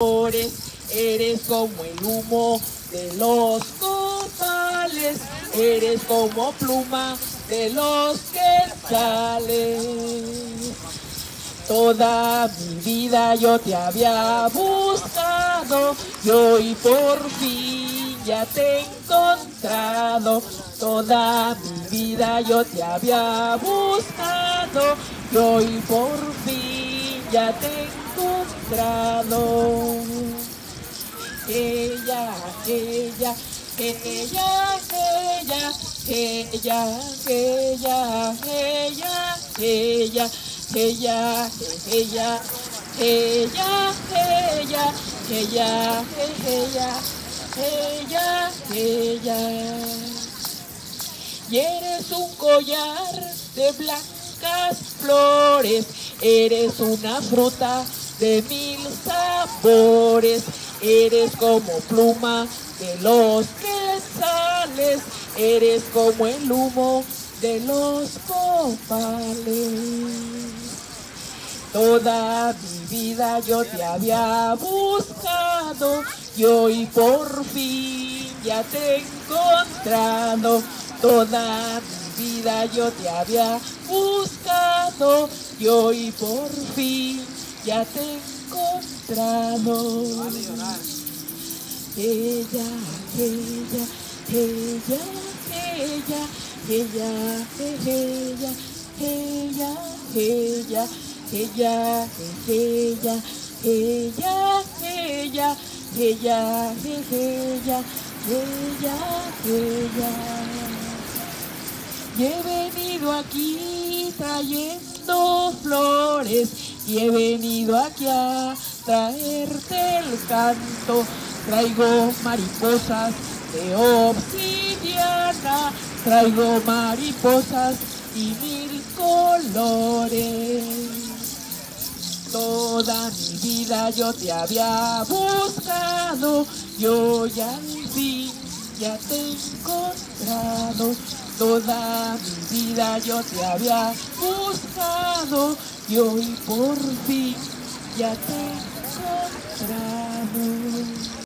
eres como el humo de los copales, eres como pluma de los quetzales. Toda mi vida yo te había buscado y hoy por fin ya te he encontrado. Toda mi vida yo te había buscado y hoy por fin ya te he encontrado. Ella, ella, ella, ella, ella, ella, ella, ella, ella, ella, ella, ella, ella, ella, ella, ella. Y eres un collar de blancas flores, eres una fruta de mil sabores, eres como pluma de los quetzales, eres como el humo de los copales. Toda mi vida yo te había buscado y hoy por fin ya te he encontrado. Toda mi vida yo te había buscado y hoy por fin ya te he encontrado. Ella, ella, ella, ella, ella, ella, ella, ella, ella, ella, ella, ella, ella, ella, ella, ella. Y he venido aquí trayendo flores y he venido aquí a traerte el canto. Traigo mariposas de obsidiana, traigo mariposas y mil colores. Toda mi vida yo te había buscado, yo ya al fin ya te he encontrado. Toda mi vida yo te había buscado y hoy por fin ya te he encontrado.